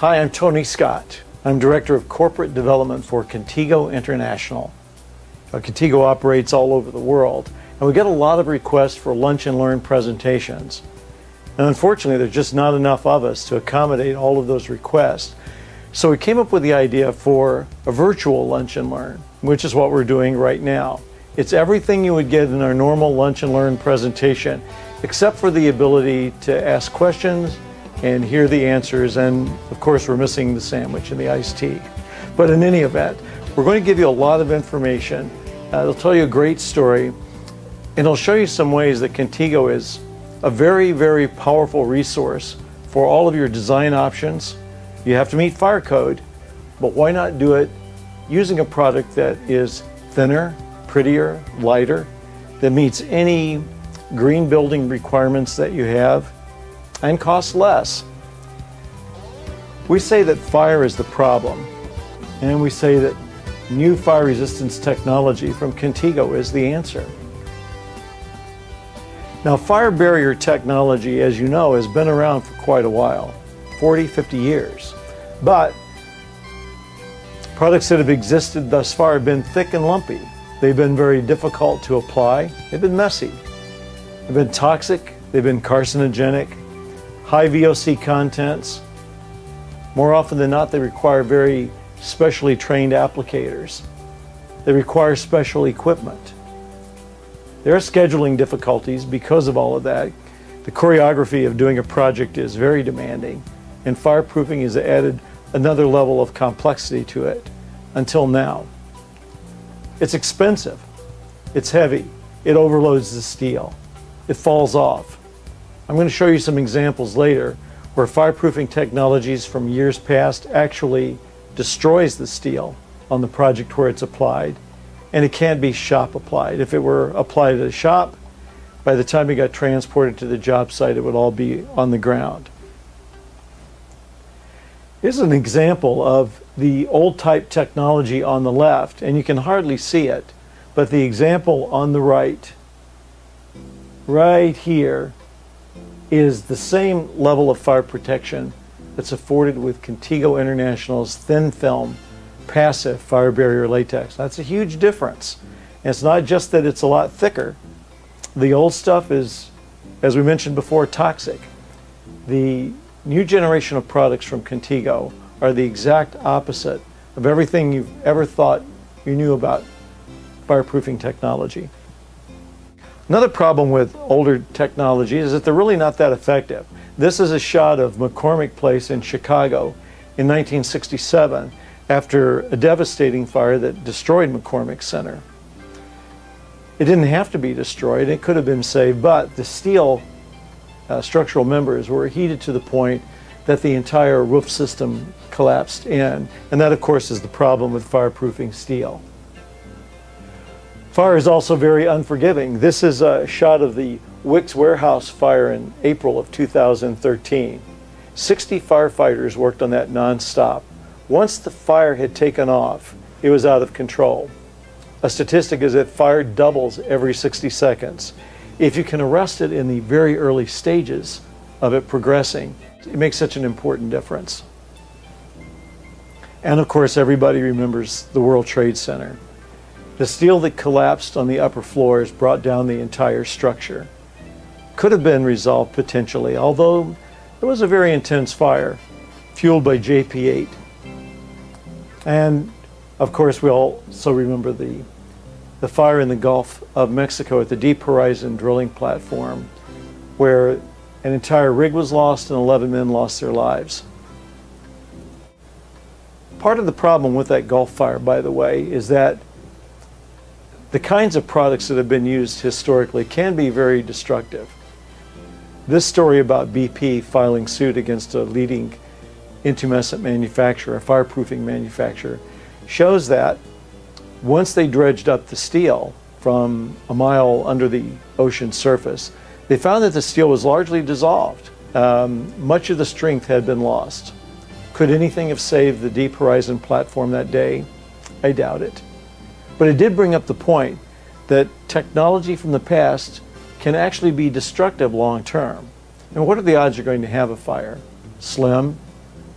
Hi, I'm Tony Scott. I'm Director of Corporate Development for Contego International. Uh, Contego operates all over the world, and we get a lot of requests for lunch and learn presentations. And unfortunately, there's just not enough of us to accommodate all of those requests. So we came up with the idea for a virtual lunch and learn, which is what we're doing right now. It's everything you would get in our normal lunch and learn presentation, except for the ability to ask questions and hear the answers. And of course, we're missing the sandwich and the iced tea. But in any event, we're going to give you a lot of information. Uh, it'll tell you a great story, and it'll show you some ways that Contego is a very, very powerful resource for all of your design options. You have to meet fire code, but why not do it using a product that is thinner, prettier, lighter, that meets any green building requirements that you have, and costs less. We say that fire is the problem, and we say that new fire resistance technology from Contego is the answer. Now, fire barrier technology, as you know, has been around for quite a while 40, 50 years. But products that have existed thus far have been thick and lumpy. They've been very difficult to apply. They've been messy. They've been toxic. They've been carcinogenic. High VOC contents. More often than not, they require very specially trained applicators. They require special equipment. There are scheduling difficulties because of all of that. The choreography of doing a project is very demanding, and fireproofing has added another level of complexity to it until now. It's expensive. It's heavy. It overloads the steel. It falls off. I'm going to show you some examples later where fireproofing technologies from years past actually destroys the steel on the project where it's applied and it can't be shop applied. If it were applied at a shop, by the time it got transported to the job site, it would all be on the ground. Here's an example of the old type technology on the left, and you can hardly see it, but the example on the right, right here, is the same level of fire protection that's afforded with Contego International's thin film passive fire barrier latex. That's a huge difference. And it's not just that it's a lot thicker. The old stuff is, as we mentioned before, toxic. The new generation of products from Contego are the exact opposite of everything you've ever thought you knew about fireproofing technology. Another problem with older technology is that they're really not that effective. This is a shot of McCormick Place in Chicago in 1967 after a devastating fire that destroyed McCormick Center. It didn't have to be destroyed, it could have been saved, but the steel uh, structural members were heated to the point that the entire roof system collapsed in. And that, of course, is the problem with fireproofing steel. Fire is also very unforgiving. This is a shot of the Wicks warehouse fire in April of 2013. 60 firefighters worked on that nonstop. Once the fire had taken off, it was out of control. A statistic is that fire doubles every 60 seconds. If you can arrest it in the very early stages of it progressing, it makes such an important difference. And of course, everybody remembers the World Trade Center. The steel that collapsed on the upper floors brought down the entire structure. Could have been resolved potentially, although it was a very intense fire, fueled by JP8. And of course, we also remember the, the fire in the Gulf of Mexico at the Deep Horizon drilling platform, where an entire rig was lost and 11 men lost their lives. Part of the problem with that Gulf fire, by the way, is that the kinds of products that have been used historically can be very destructive. This story about BP filing suit against a leading intumescent manufacturer, a fireproofing manufacturer, shows that once they dredged up the steel from a mile under the ocean surface, they found that the steel was largely dissolved. Um, much of the strength had been lost. Could anything have saved the Deep Horizon platform that day? I doubt it. But it did bring up the point that technology from the past can actually be destructive long term. And what are the odds you're going to have a fire? Slim,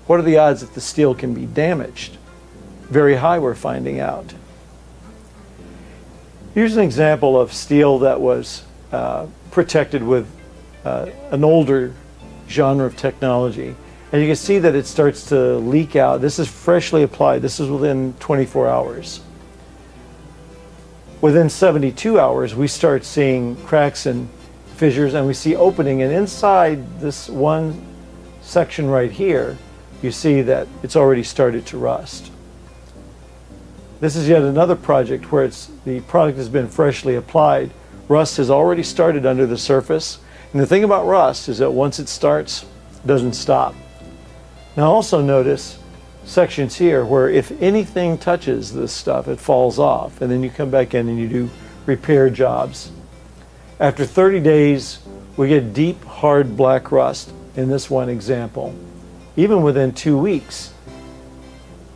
What are the odds that the steel can be damaged? Very high, we're finding out. Here's an example of steel that was uh, protected with uh, an older genre of technology. And you can see that it starts to leak out. This is freshly applied. This is within 24 hours. Within 72 hours, we start seeing cracks and fissures and we see opening. And inside this one section right here, you see that it's already started to rust. This is yet another project where it's, the product has been freshly applied. Rust has already started under the surface. And the thing about rust is that once it starts, it doesn't stop. Now also notice sections here where if anything touches this stuff, it falls off. And then you come back in and you do repair jobs. After 30 days, we get deep, hard black rust in this one example. Even within two weeks,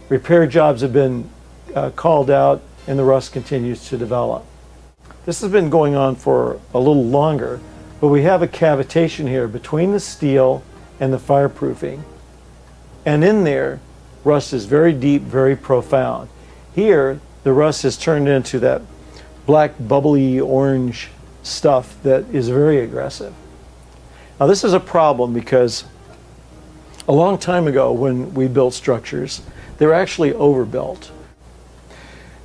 repair jobs have been uh, called out and the rust continues to develop. This has been going on for a little longer, but we have a cavitation here between the steel and the fireproofing. And in there, rust is very deep, very profound. Here, the rust has turned into that black, bubbly orange stuff that is very aggressive. Now, this is a problem because a long time ago, when we built structures, they were actually overbuilt.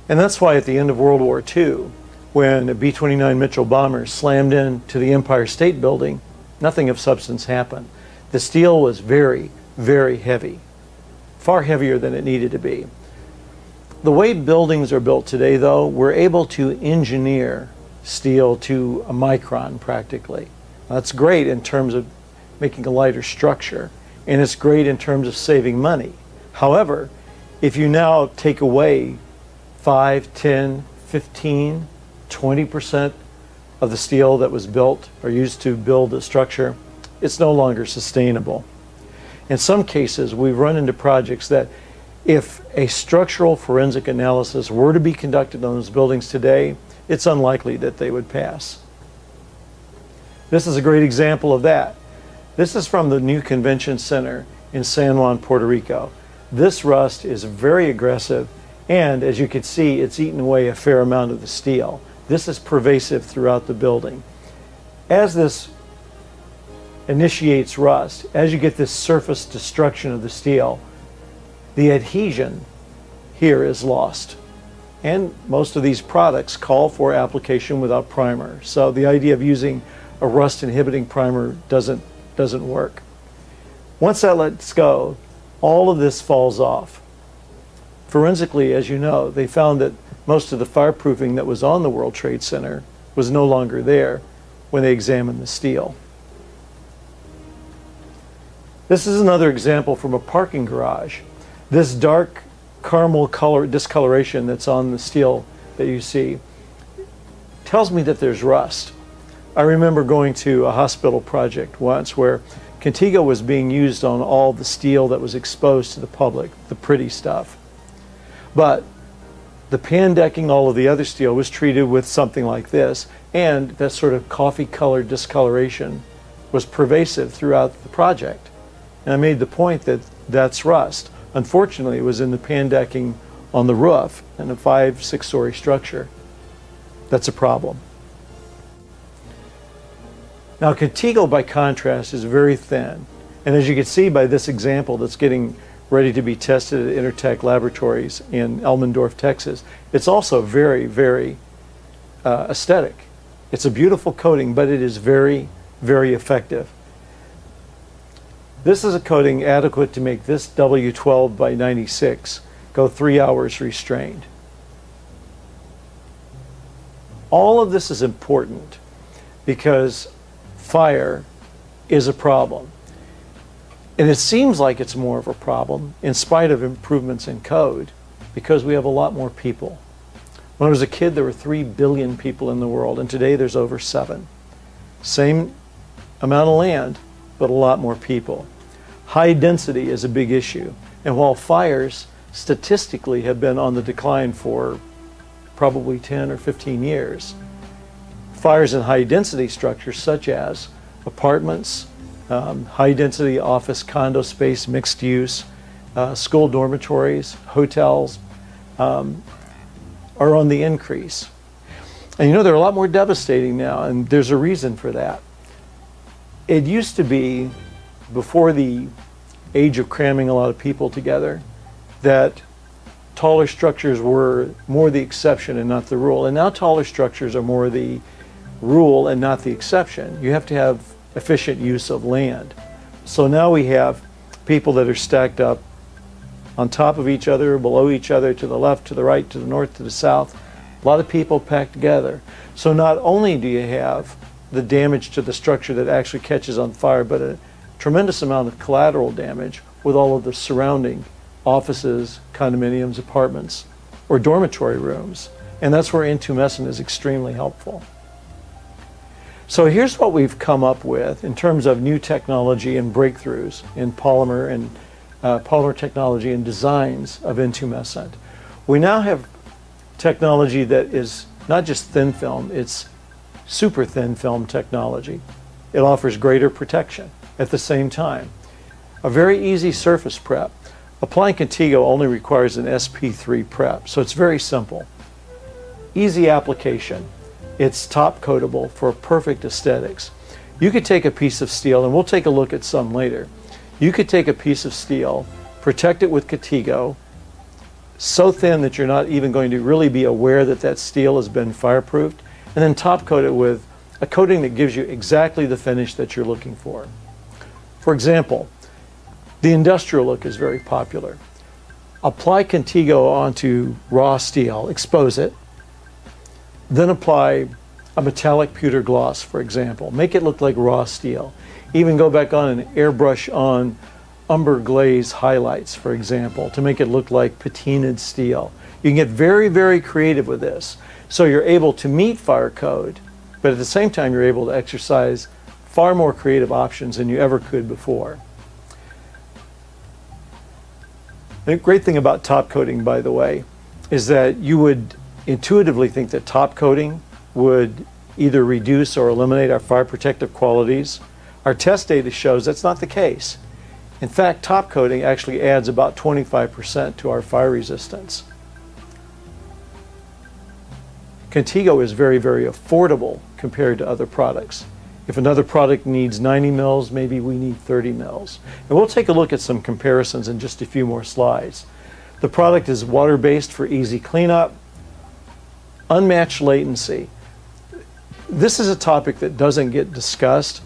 And that's why at the end of World War II, when a B 29 Mitchell bomber slammed into the Empire State Building, nothing of substance happened. The steel was very, very heavy, far heavier than it needed to be. The way buildings are built today, though, we're able to engineer steel to a micron practically. That's great in terms of making a lighter structure, and it's great in terms of saving money. However, if you now take away 5, 10, 15, 20% of the steel that was built or used to build a structure, it's no longer sustainable. In some cases, we've run into projects that if a structural forensic analysis were to be conducted on those buildings today, it's unlikely that they would pass. This is a great example of that. This is from the new convention center in San Juan, Puerto Rico. This rust is very aggressive and as you can see, it's eaten away a fair amount of the steel. This is pervasive throughout the building. As this initiates rust, as you get this surface destruction of the steel, the adhesion here is lost. And most of these products call for application without primer. So the idea of using a rust inhibiting primer doesn't, doesn't work. Once that lets go, all of this falls off. Forensically, as you know, they found that most of the fireproofing that was on the World Trade Center was no longer there when they examined the steel. This is another example from a parking garage. This dark caramel color discoloration that's on the steel that you see tells me that there's rust. I remember going to a hospital project once where Contego was being used on all the steel that was exposed to the public, the pretty stuff. But the pan decking, all of the other steel, was treated with something like this, and that sort of coffee colored discoloration was pervasive throughout the project. And I made the point that that's rust. Unfortunately, it was in the pan decking on the roof in a five, six story structure. That's a problem. Now, Contego, by contrast, is very thin. And as you can see by this example that's getting ready to be tested at Intertek Laboratories in Elmendorf, Texas. It's also very, very uh, aesthetic. It's a beautiful coating, but it is very, very effective. This is a coating adequate to make this W12 by 96 go three hours restrained. All of this is important because fire is a problem. And it seems like it's more of a problem in spite of improvements in code because we have a lot more people. When I was a kid, there were 3 billion people in the world, and today there's over 7. Same amount of land, but a lot more people. High density is a big issue. And while fires statistically have been on the decline for probably 10 or 15 years, fires in high density structures such as apartments, um, high density office condo space, mixed use, uh, school dormitories, hotels um, are on the increase. And you know, they're a lot more devastating now, and there's a reason for that. It used to be, before the age of cramming a lot of people together, that taller structures were more the exception and not the rule. And now taller structures are more the rule and not the exception. You have to have efficient use of land. So now we have people that are stacked up on top of each other, below each other, to the left, to the right, to the north, to the south. A lot of people packed together. So not only do you have the damage to the structure that actually catches on fire, but a tremendous amount of collateral damage with all of the surrounding offices, condominiums, apartments, or dormitory rooms. And that's where intumescent is extremely helpful. So here's what we've come up with in terms of new technology and breakthroughs in polymer and uh, polymer technology and designs of intumescent. We now have technology that is not just thin film, it's super thin film technology. It offers greater protection at the same time. A very easy surface prep. Applying Contego only requires an SP3 prep, so it's very simple. Easy application it's top coatable for perfect aesthetics. You could take a piece of steel, and we'll take a look at some later. You could take a piece of steel, protect it with Contego, so thin that you're not even going to really be aware that that steel has been fireproofed, and then top coat it with a coating that gives you exactly the finish that you're looking for. For example, the industrial look is very popular. Apply Contego onto raw steel, expose it, then apply a metallic pewter gloss, for example. Make it look like raw steel. Even go back on and airbrush on umber glaze highlights, for example, to make it look like patinaed steel. You can get very, very creative with this. So you're able to meet fire code, but at the same time you're able to exercise far more creative options than you ever could before. The great thing about top coating, by the way, is that you would intuitively think that top coating would either reduce or eliminate our fire protective qualities. Our test data shows that's not the case. In fact, top coating actually adds about 25% to our fire resistance. Contego is very, very affordable compared to other products. If another product needs 90 mils, maybe we need 30 mils. And we'll take a look at some comparisons in just a few more slides. The product is water-based for easy cleanup unmatched latency. This is a topic that doesn't get discussed,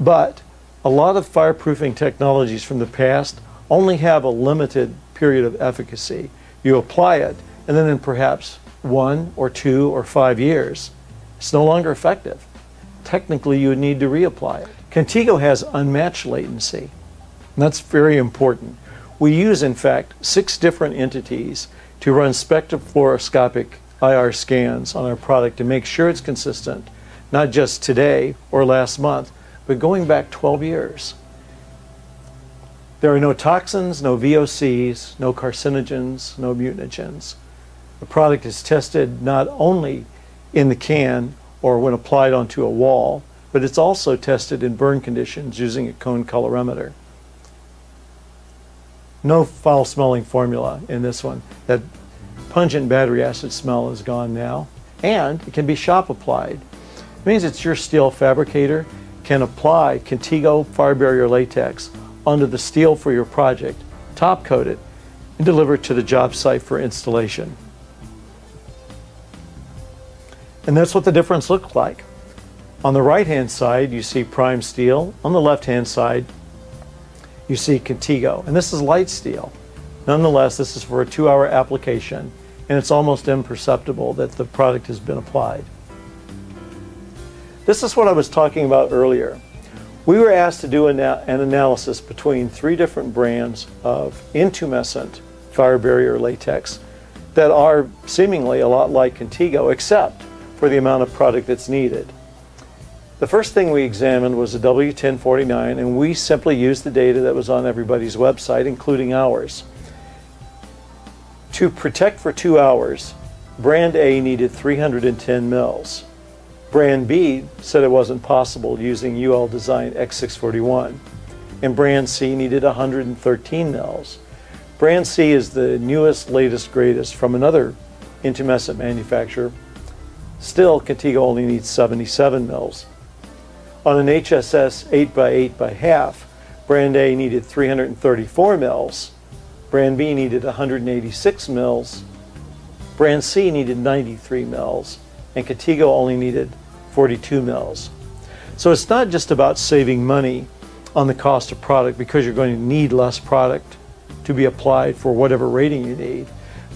but a lot of fireproofing technologies from the past only have a limited period of efficacy. You apply it, and then in perhaps one or two or five years, it's no longer effective. Technically, you would need to reapply it. Contego has unmatched latency. And that's very important. We use, in fact, six different entities to run spectrofluoroscopic IR scans on our product to make sure it's consistent, not just today or last month, but going back 12 years. There are no toxins, no VOCs, no carcinogens, no mutagens. The product is tested not only in the can or when applied onto a wall, but it's also tested in burn conditions using a cone calorimeter. No foul smelling formula in this one. That pungent battery acid smell is gone now, and it can be shop applied. It means it's your steel fabricator can apply Contego fire barrier latex onto the steel for your project, top coat it, and deliver it to the job site for installation. And that's what the difference looks like. On the right hand side, you see prime steel. On the left hand side, you see Contego. And this is light steel. Nonetheless, this is for a two hour application and it's almost imperceptible that the product has been applied. This is what I was talking about earlier. We were asked to do an, analysis between three different brands of intumescent fire barrier latex that are seemingly a lot like Contego, except for the amount of product that's needed. The first thing we examined was the W1049, and we simply used the data that was on everybody's website, including ours. To protect for two hours, brand A needed 310 mils. Brand B said it wasn't possible using UL Design X641. And brand C needed 113 mils. Brand C is the newest, latest, greatest from another intumescent manufacturer. Still, Contego only needs 77 mils. On an HSS 8x8 by half, Brand A needed 334 mils, Brand B needed 186 mils, Brand C needed 93 mils, and Contego only needed 42 mils. So it's not just about saving money on the cost of product because you're going to need less product to be applied for whatever rating you need,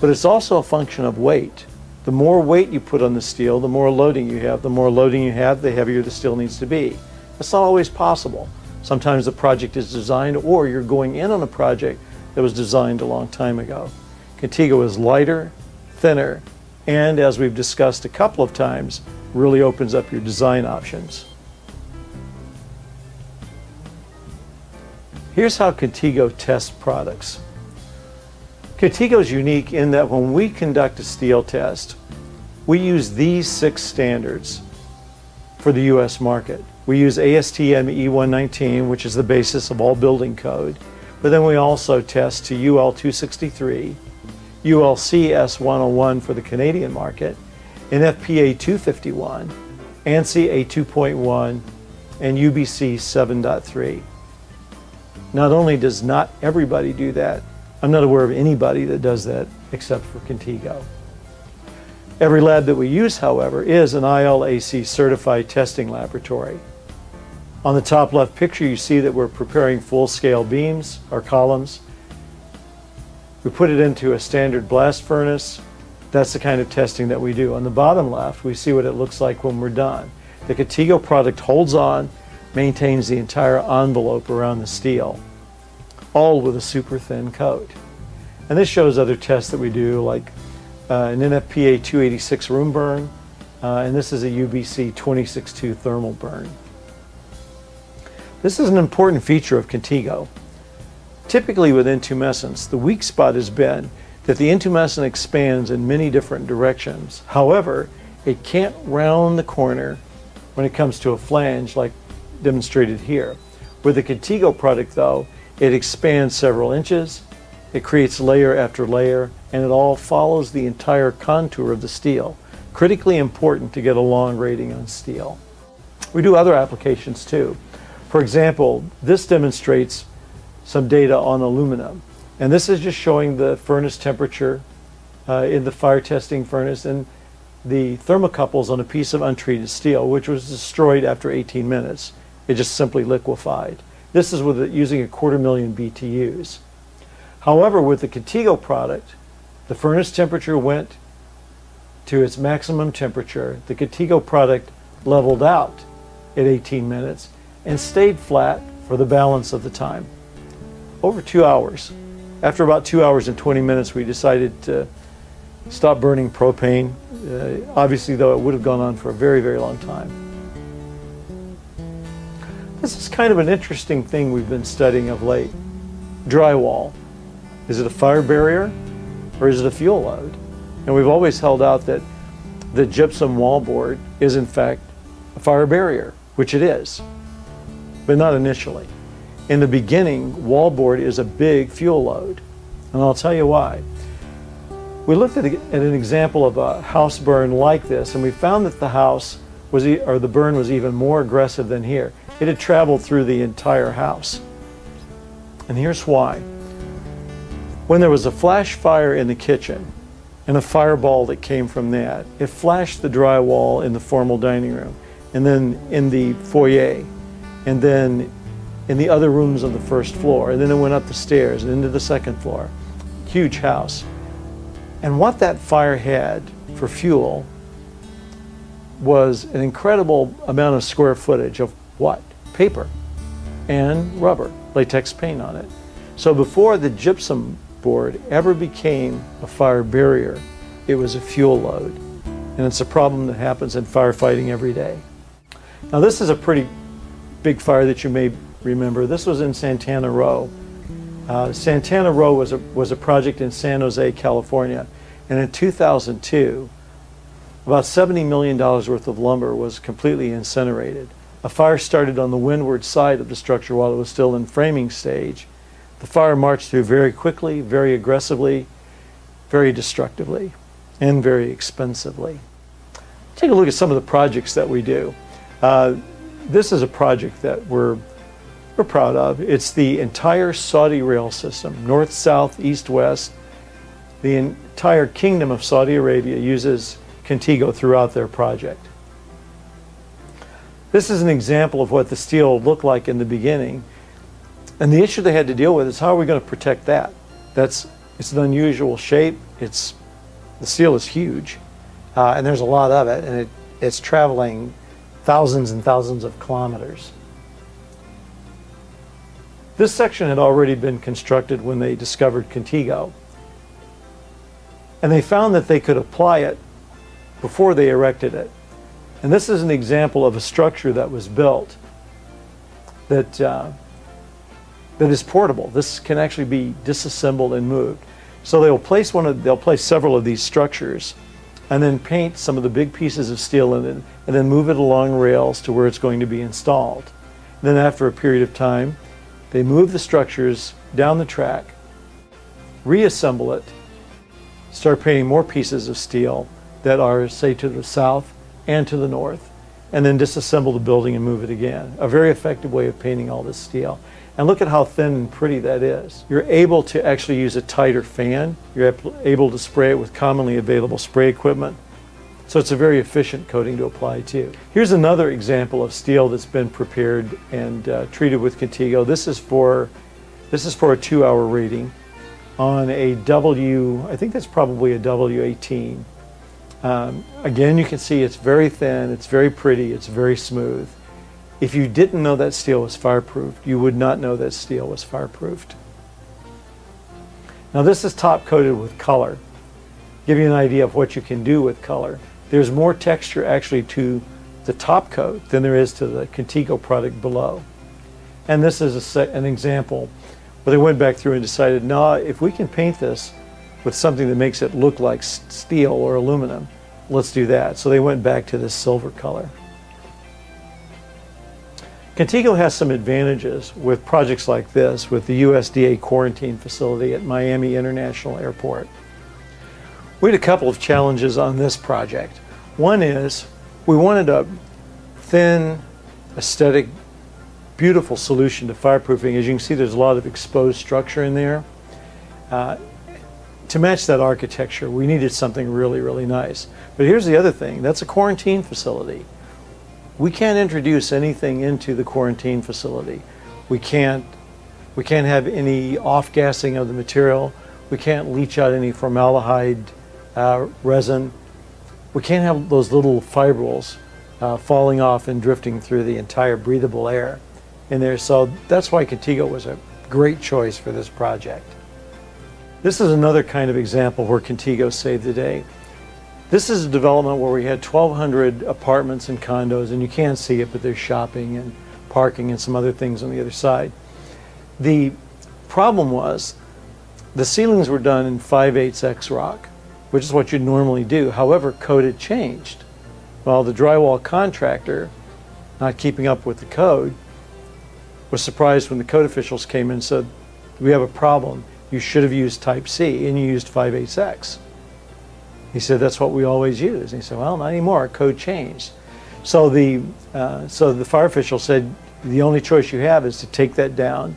but it's also a function of weight. The more weight you put on the steel, the more loading you have. The more loading you have, the heavier the steel needs to be. That's not always possible. Sometimes the project is designed or you're going in on a project that was designed a long time ago. Contego is lighter, thinner, and as we've discussed a couple of times, really opens up your design options. Here's how Contego tests products. Contego is unique in that when we conduct a steel test, we use these six standards for the U.S. market. We use ASTM E119, which is the basis of all building code, but then we also test to UL 263, ULC S101 for the Canadian market, NFPA 251, ANSI A2.1, and UBC 7.3. Not only does not everybody do that, I'm not aware of anybody that does that except for Contego. Every lab that we use, however, is an ILAC certified testing laboratory. On the top left picture, you see that we're preparing full-scale beams or columns. We put it into a standard blast furnace. That's the kind of testing that we do. On the bottom left, we see what it looks like when we're done. The Contego product holds on maintains the entire envelope around the steel, all with a super thin coat. And this shows other tests that we do, like uh, an NFPA 286 room burn, uh, and this is a UBC 262 thermal burn. This is an important feature of Contego. Typically with intumescence, the weak spot has been that the intumescent expands in many different directions. However, it can't round the corner when it comes to a flange like demonstrated here. With the Contego product though, it expands several inches, it creates layer after layer, and it all follows the entire contour of the steel. Critically important to get a long rating on steel. We do other applications too. For example, this demonstrates some data on aluminum. And this is just showing the furnace temperature uh, in the fire testing furnace and the thermocouples on a piece of untreated steel, which was destroyed after 18 minutes. It just simply liquefied. This is with using a quarter million BTUs. However, with the Contego product, the furnace temperature went to its maximum temperature. The Contego product leveled out at 18 minutes and stayed flat for the balance of the time. Over two hours. After about two hours and 20 minutes, we decided to stop burning propane. Uh, obviously, though, it would have gone on for a very, very long time. This is kind of an interesting thing we've been studying of late. Drywall. Is it a fire barrier or is it a fuel load? And we've always held out that the gypsum wallboard is in fact a fire barrier, which it is, but not initially. In the beginning, wallboard is a big fuel load, and I'll tell you why. We looked at, at an example of a house burn like this, and we found that the house was, or the burn was even more aggressive than here. It had traveled through the entire house. And here's why. When there was a flash fire in the kitchen and a fireball that came from that, it flashed the drywall in the formal dining room and then in the foyer and then in the other rooms on the first floor and then it went up the stairs and into the second floor. Huge house. And what that fire had for fuel was an incredible amount of square footage of what? Paper and rubber, latex paint on it. So before the gypsum board ever became a fire barrier, it was a fuel load. And it's a problem that happens in firefighting every day. Now this is a pretty big fire that you may remember. This was in Santana Row. Uh, Santana Row was a, was a project in San Jose, California. And in 2002, about $70 million worth of lumber was completely incinerated. A fire started on the windward side of the structure while it was still in framing stage. The fire marched through very quickly, very aggressively, very destructively, and very expensively. Take a look at some of the projects that we do. Uh, this is a project that we're, we're proud of. It's the entire Saudi rail system, north, south, east, west. The entire kingdom of Saudi Arabia uses Contego throughout their project. This is an example of what the steel looked like in the beginning. And the issue they had to deal with is how are we going to protect that? That's it's an unusual shape. It's the steel is huge, uh, and there's a lot of it, and it, it's traveling thousands and thousands of kilometers. This section had already been constructed when they discovered Contego. And they found that they could apply it before they erected it. And this is an example of a structure that was built that, uh, that is portable. This can actually be disassembled and moved. So they'll place one of, they'll place several of these structures and then paint some of the big pieces of steel in it and then move it along rails to where it's going to be installed. Then after a period of time, they move the structures down the track, reassemble it, start painting more pieces of steel that are, say, to the south and to the north, and then disassemble the building and move it again. A very effective way of painting all this steel. And look at how thin and pretty that is. You're able to actually use a tighter fan. You're able to spray it with commonly available spray equipment. So it's a very efficient coating to apply too. Here's another example of steel that's been prepared and uh, treated with Contego. This is for this is for a two-hour rating on a W. I think that's probably a W18. Um, again, you can see it's very thin, it's very pretty, it's very smooth. If you didn't know that steel was fireproofed, you would not know that steel was fireproofed. Now this is top coated with color. Give you an idea of what you can do with color. There's more texture actually to the top coat than there is to the Contego product below. And this is a, an example where they went back through and decided, no, if we can paint this with something that makes it look like steel or aluminum, let's do that. So they went back to this silver color. Contego has some advantages with projects like this with the USDA quarantine facility at Miami International Airport. We had a couple of challenges on this project. One is we wanted a thin, aesthetic, beautiful solution to fireproofing. As you can see, there's a lot of exposed structure in there. Uh, to match that architecture, we needed something really, really nice. But here's the other thing that's a quarantine facility we can't introduce anything into the quarantine facility. We can't, we can't have any off-gassing of the material. We can't leach out any formaldehyde uh, resin. We can't have those little fibrils uh, falling off and drifting through the entire breathable air in there. So that's why Contego was a great choice for this project. This is another kind of example where Contego saved the day. This is a development where we had 1,200 apartments and condos, and you can't see it, but there's shopping and parking and some other things on the other side. The problem was the ceilings were done in 5 8 X rock, which is what you'd normally do. However, code had changed. Well, the drywall contractor, not keeping up with the code, was surprised when the code officials came in and said, We have a problem. You should have used type C, and you used 5 8 X. He said, that's what we always use. And he said, well, not anymore. Code changed. So the, uh, so the fire official said, the only choice you have is to take that down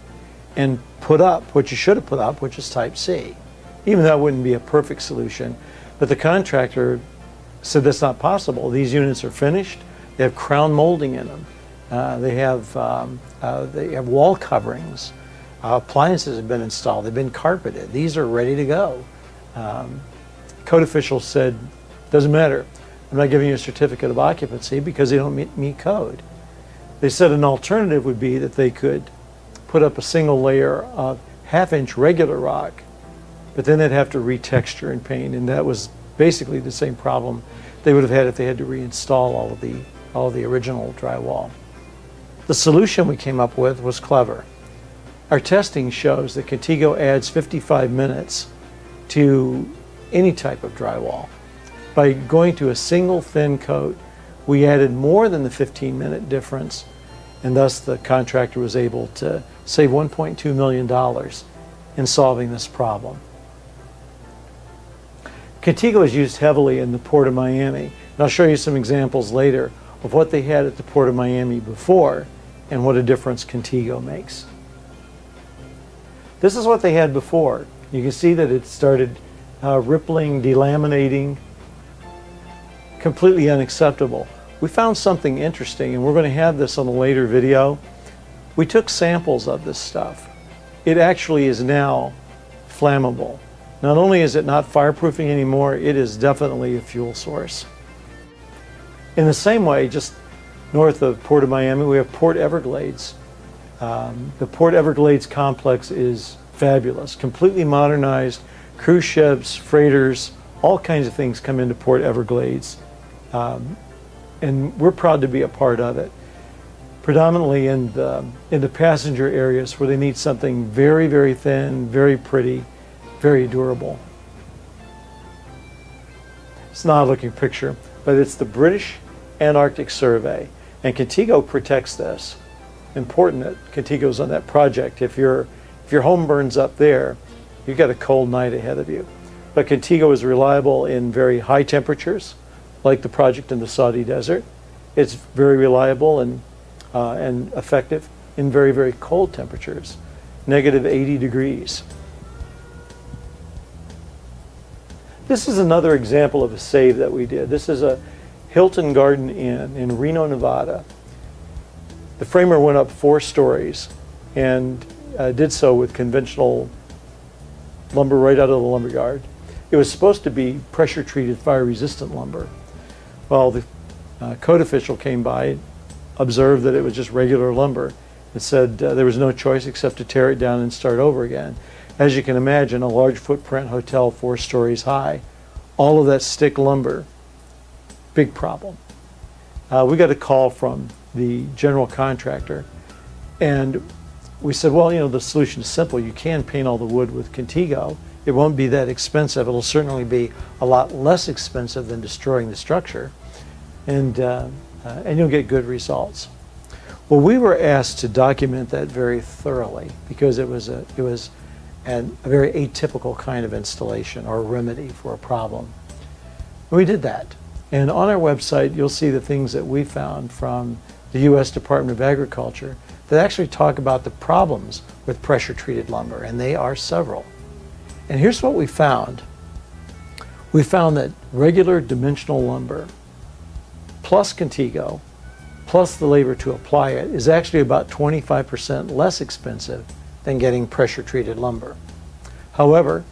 and put up what you should have put up, which is type C. Even though that wouldn't be a perfect solution. But the contractor said that's not possible. These units are finished. They have crown molding in them. Uh, they, have, um, uh, they have wall coverings. Uh, appliances have been installed. They've been carpeted. These are ready to go. Um, code officials said, doesn't matter. I'm not giving you a certificate of occupancy because they don't meet, meet code. They said an alternative would be that they could put up a single layer of half inch regular rock, but then they'd have to retexture and paint, and that was basically the same problem they would have had if they had to reinstall all of the, all of the original drywall. The solution we came up with was clever. Our testing shows that Contego adds 55 minutes to any type of drywall. By going to a single thin coat, we added more than the 15 minute difference and thus the contractor was able to save $1.2 million in solving this problem. Contego is used heavily in the Port of Miami, and I'll show you some examples later of what they had at the Port of Miami before and what a difference Contego makes. This is what they had before. You can see that it started uh, rippling, delaminating, completely unacceptable. We found something interesting, and we're going to have this on a later video. We took samples of this stuff. It actually is now flammable. Not only is it not fireproofing anymore, it is definitely a fuel source. In the same way, just north of Port of Miami, we have Port Everglades. Um, the Port Everglades complex is fabulous, completely modernized. Cruise ships, freighters, all kinds of things come into Port Everglades. Um, and we're proud to be a part of it. Predominantly in the, in the passenger areas where they need something very, very thin, very pretty, very durable. It's not a looking picture, but it's the British Antarctic Survey. And Contego protects this. Important that Contego's on that project. If, you if your home burns up there, you've got a cold night ahead of you. But Contego is reliable in very high temperatures, like the project in the Saudi desert. It's very reliable and, uh, and effective in very, very cold temperatures, negative 80 degrees. This is another example of a save that we did. This is a Hilton Garden Inn in Reno, Nevada. The framer went up four stories and uh, did so with conventional lumber right out of the lumber yard. It was supposed to be pressure treated fire resistant lumber. Well, the uh, code official came by, observed that it was just regular lumber, and said uh, there was no choice except to tear it down and start over again. As you can imagine, a large footprint hotel four stories high, all of that stick lumber, big problem. Uh, we got a call from the general contractor, and we said, well, you know, the solution is simple. You can paint all the wood with Contego. It won't be that expensive. It'll certainly be a lot less expensive than destroying the structure, and, uh, uh, and you'll get good results. Well, we were asked to document that very thoroughly because it was a, it was and a very atypical kind of installation or remedy for a problem. We did that. And on our website, you'll see the things that we found from the U.S. Department of Agriculture that actually talk about the problems with pressure treated lumber, and they are several. And here's what we found. We found that regular dimensional lumber plus Contego plus the labor to apply it is actually about 25% less expensive than getting pressure treated lumber. However,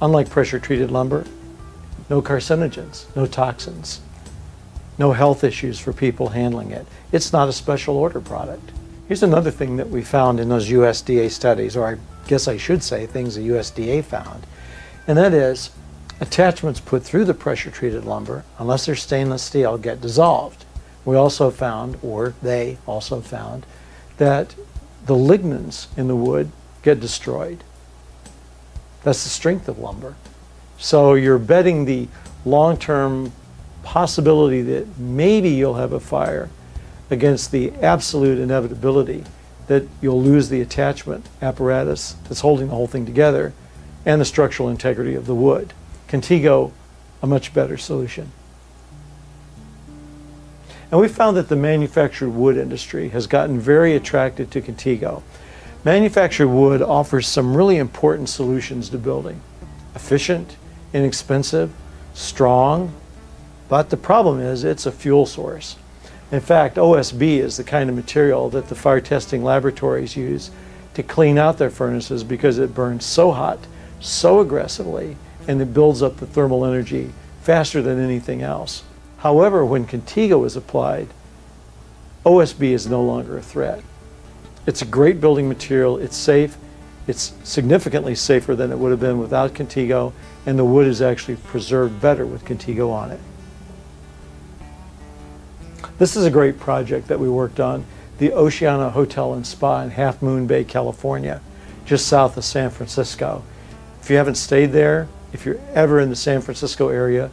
unlike pressure treated lumber, no carcinogens, no toxins, no health issues for people handling it. It's not a special order product. Here's another thing that we found in those USDA studies, or I guess I should say things the USDA found, and that is attachments put through the pressure treated lumber, unless they're stainless steel, get dissolved. We also found, or they also found, that the lignins in the wood get destroyed. That's the strength of lumber. So you're betting the long-term possibility that maybe you'll have a fire against the absolute inevitability that you'll lose the attachment apparatus that's holding the whole thing together and the structural integrity of the wood. Contego, a much better solution. And we found that the manufactured wood industry has gotten very attracted to Contego. Manufactured wood offers some really important solutions to building. Efficient, inexpensive, strong, but the problem is it's a fuel source. In fact, OSB is the kind of material that the fire testing laboratories use to clean out their furnaces because it burns so hot, so aggressively, and it builds up the thermal energy faster than anything else. However, when Contego is applied, OSB is no longer a threat. It's a great building material, it's safe, it's significantly safer than it would have been without Contego, and the wood is actually preserved better with Contego on it. This is a great project that we worked on, the Oceano Hotel and Spa in Half Moon Bay, California, just south of San Francisco. If you haven't stayed there, if you're ever in the San Francisco area,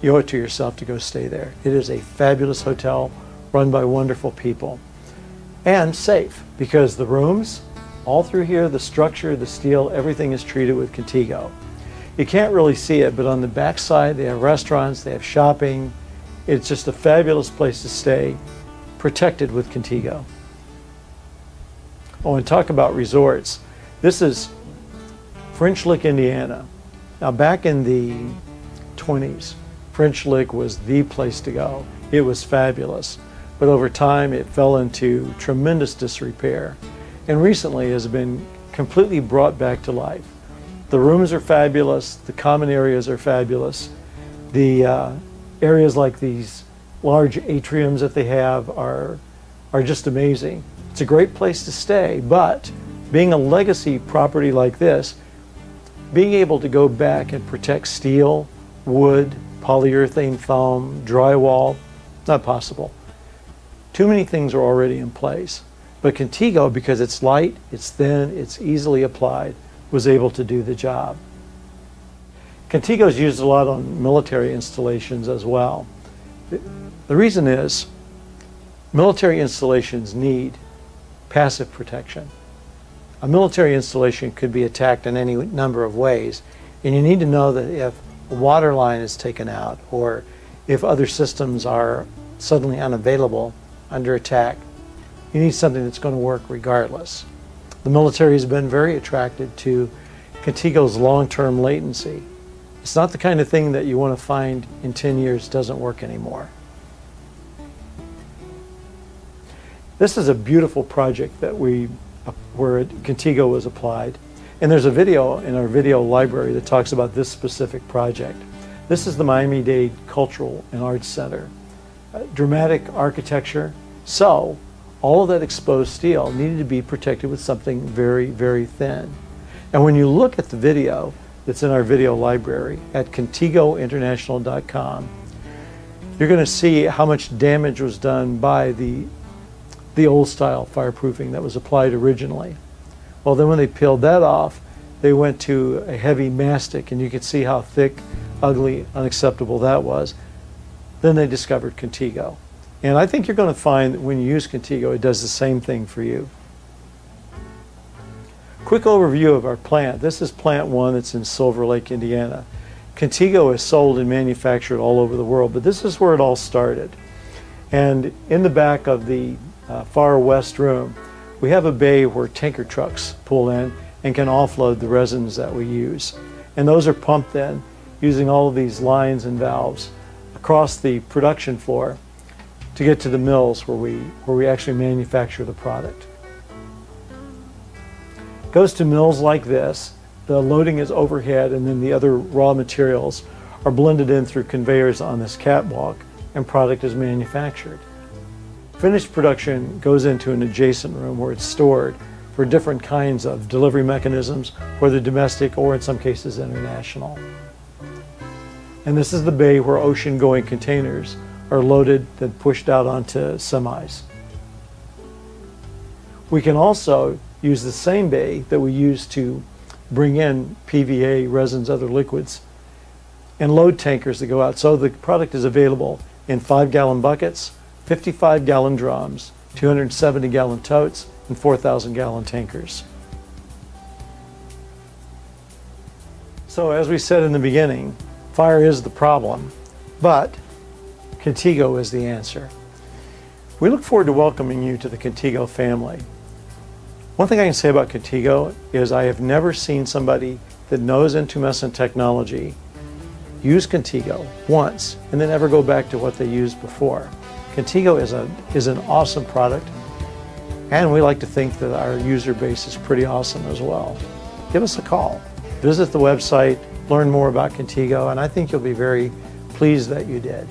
you owe it to yourself to go stay there. It is a fabulous hotel run by wonderful people. and safe because the rooms, all through here, the structure, the steel, everything is treated with Contego. You can't really see it, but on the back side, they have restaurants, they have shopping. It's just a fabulous place to stay, protected with Contego. Oh, and talk about resorts. This is French Lick, Indiana. Now, back in the 20s, French Lick was the place to go. It was fabulous. But over time, it fell into tremendous disrepair and recently has been completely brought back to life. The rooms are fabulous, the common areas are fabulous. The uh, areas like these large atriums that they have are, are just amazing. It's a great place to stay, but being a legacy property like this, being able to go back and protect steel, wood, polyurethane foam, drywall, not possible. Too many things are already in place. But Contego, because it's light, it's thin, it's easily applied, was able to do the job. Contego is used a lot on military installations as well. The reason is military installations need passive protection. A military installation could be attacked in any number of ways, and you need to know that if a water line is taken out or if other systems are suddenly unavailable under attack, you need something that's going to work regardless. The military has been very attracted to Contego's long-term latency. It's not the kind of thing that you want to find in 10 years doesn't work anymore. This is a beautiful project that we, where Contego was applied. And there's a video in our video library that talks about this specific project. This is the Miami-Dade Cultural and Arts Center. Uh, dramatic architecture. So all of that exposed steel needed to be protected with something very, very thin. And when you look at the video that's in our video library at contegointernational.com, you're going to see how much damage was done by the, the old style fireproofing that was applied originally. Well, then when they peeled that off, they went to a heavy mastic, and you could see how thick, ugly, unacceptable that was. Then they discovered Contego. And I think you're going to find that when you use Contego, it does the same thing for you. Quick overview of our plant. This is plant one that's in Silver Lake, Indiana. Contego is sold and manufactured all over the world, but this is where it all started. And in the back of the uh, far west room, we have a bay where tanker trucks pull in and can offload the resins that we use. And those are pumped in using all of these lines and valves across the production floor to get to the mills where we, where we actually manufacture the product. Goes to mills like this. The loading is overhead and then the other raw materials are blended in through conveyors on this catwalk and product is manufactured. Finished production goes into an adjacent room where it's stored for different kinds of delivery mechanisms, whether domestic or in some cases international. And this is the bay where ocean-going containers are loaded and pushed out onto semis. We can also use the same bay that we use to bring in PVA, resins, other liquids, and load tankers that go out. So the product is available in 5 gallon buckets, 55 gallon drums, 270 gallon totes, and 4,000 gallon tankers. So as we said in the beginning, fire is the problem, but Contego is the answer. We look forward to welcoming you to the Contego family. One thing I can say about Contego is I have never seen somebody that knows intumescent technology use Contego once and then ever go back to what they used before. Contego is, a, is an awesome product and we like to think that our user base is pretty awesome as well. Give us a call. Visit the website, learn more about Contego, and I think you'll be very pleased that you did.